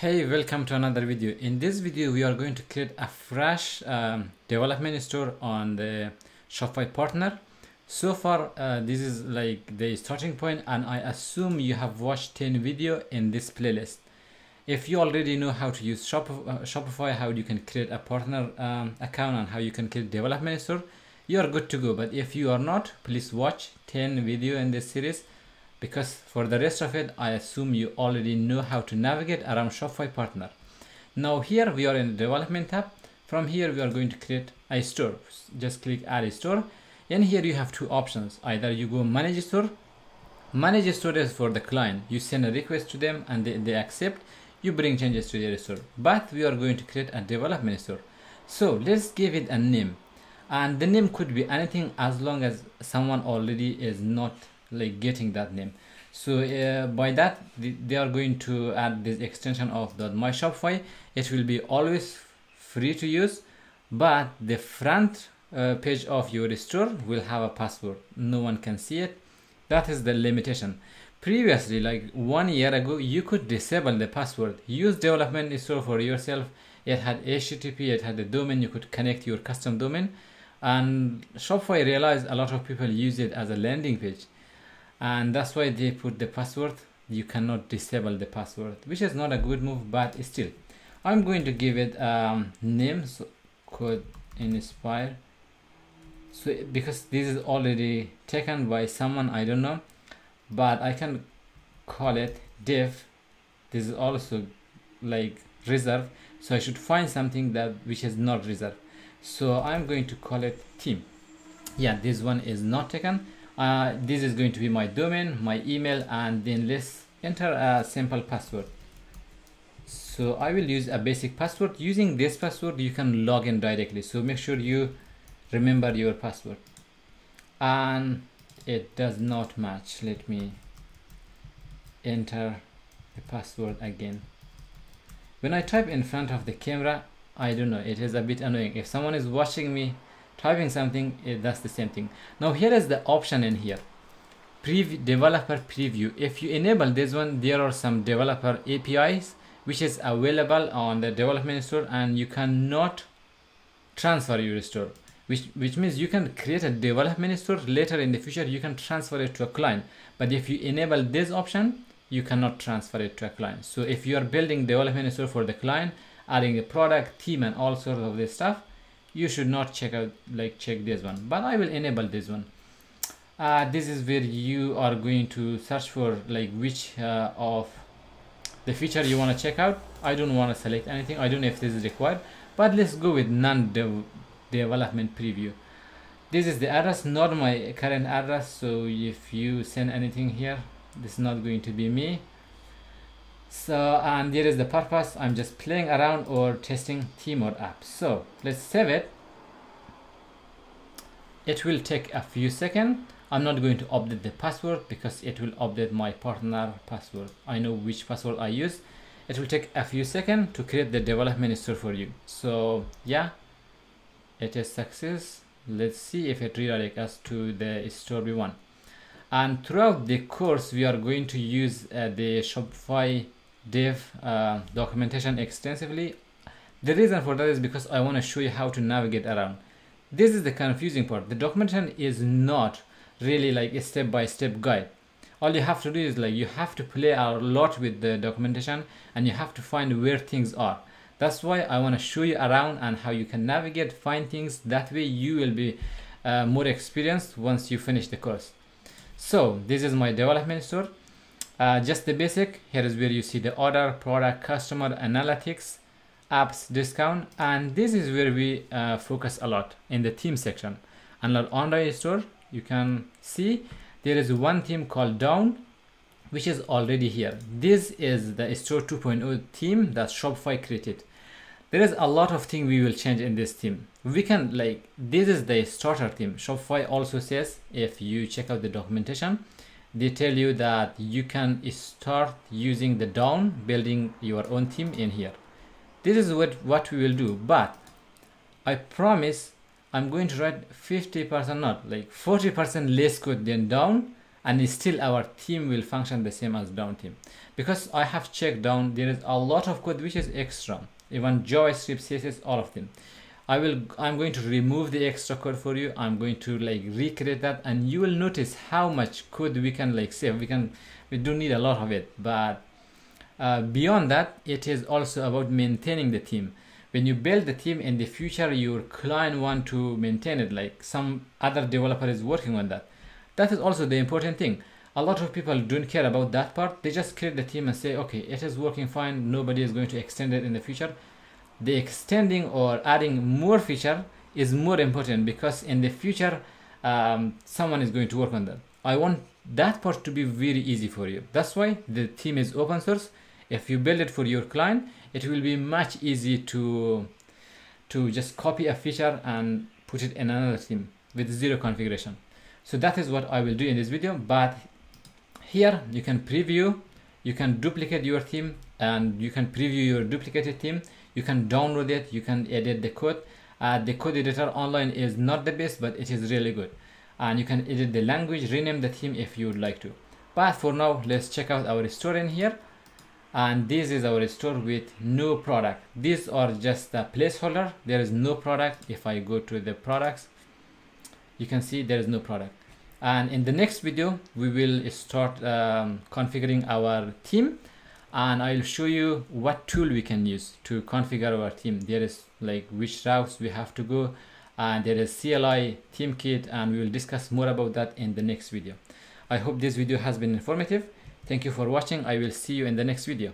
Hey, welcome to another video. In this video, we are going to create a fresh um, development store on the Shopify partner. So far, uh, this is like the starting point and I assume you have watched 10 video in this playlist. If you already know how to use Shop uh, Shopify, how you can create a partner um, account and how you can create development store, you are good to go. But if you are not, please watch 10 video in this series because for the rest of it I assume you already know how to navigate around Shopify partner. Now here we are in the development tab. From here we are going to create a store. Just click add a store and here you have two options. Either you go manage store. Manage store is for the client. You send a request to them and they, they accept. You bring changes to their store. But we are going to create a development store. So let's give it a name. And the name could be anything as long as someone already is not like getting that name. So uh, by that they are going to add this extension of the my shopify. It will be always free to use but the front uh, page of your store will have a password. No one can see it. That is the limitation. Previously like one year ago you could disable the password. Use development store for yourself. It had http it had the domain. You could connect your custom domain. And shopify realized a lot of people use it as a landing page and that's why they put the password. You cannot disable the password which is not a good move but still. I'm going to give it um, name so code inspire so because this is already taken by someone i don't know but i can call it dev. This is also like reserve. So i should find something that which is not reserved so i'm going to call it team. Yeah this one is not taken uh, this is going to be my domain my email and then let's enter a simple password. So I will use a basic password. Using this password you can log in directly. So make sure you remember your password. And it does not match. Let me enter the password again. When I type in front of the camera I don't know. It is a bit annoying. If someone is watching me typing something it, that's the same thing. Now here is the option in here. Preview developer preview. If you enable this one there are some developer apis which is available on the development store and you cannot transfer your store which which means you can create a development store. Later in the future you can transfer it to a client. But if you enable this option you cannot transfer it to a client. So if you are building development store for the client adding a product team and all sorts of this stuff you should not check out like check this one. But I will enable this one. Uh, this is where you are going to search for like which uh, of the feature you want to check out. I don't want to select anything. I don't know if this is required. But let's go with non -dev development preview. This is the address not my current address. So if you send anything here this is not going to be me so and here is the purpose. I'm just playing around or testing or app. So let's save it. It will take a few seconds. I'm not going to update the password because it will update my partner password. I know which password i use. It will take a few seconds to create the development store for you. So yeah it is success. Let's see if it redirects us to the store we want. And throughout the course we are going to use uh, the shopify dev uh, documentation extensively. The reason for that is because I want to show you how to navigate around. This is the confusing part. The documentation is not really like a step-by-step -step guide. All you have to do is like you have to play a lot with the documentation and you have to find where things are. That's why I want to show you around and how you can navigate find things. That way you will be uh, more experienced once you finish the course. So this is my development store uh, just the basic. Here is where you see the order product customer analytics apps discount and this is where we uh, focus a lot in the theme section. On online store you can see there is one theme called Dawn which is already here. This is the store 2.0 theme that shopify created. There is a lot of things we will change in this theme. We can like this is the starter theme. Shopify also says if you check out the documentation they tell you that you can start using the Dawn building your own theme in here. This is what what we will do but i promise i'm going to write 50 percent not like 40 percent less code than Dawn and still our team will function the same as Dawn team. Because I have checked Dawn there is a lot of code which is extra even JavaScript CSS all of them I will I'm going to remove the extra code for you. I'm going to like recreate that and you will notice how much code we can like save. We can we do need a lot of it but uh, beyond that it is also about maintaining the team. When you build the team in the future your client want to maintain it like some other developer is working on that. That is also the important thing. A lot of people don't care about that part. They just create the team and say okay it is working fine. Nobody is going to extend it in the future the extending or adding more feature is more important because in the future um, someone is going to work on that. I want that part to be very easy for you. That's why the theme is open source. If you build it for your client it will be much easy to to just copy a feature and put it in another theme with zero configuration. So that is what i will do in this video but here you can preview you can duplicate your theme and you can preview your duplicated theme you can download it you can edit the code. Uh, the code editor online is not the best but it is really good. And you can edit the language rename the theme if you would like to. But for now let's check out our store in here. And this is our store with no product. These are just a placeholder. There is no product. If i go to the products you can see there is no product. And in the next video we will start um, configuring our theme and I'll show you what tool we can use to configure our theme there is like which routes we have to go and there is CLI theme kit and we will discuss more about that in the next video. I hope this video has been informative. Thank you for watching. I will see you in the next video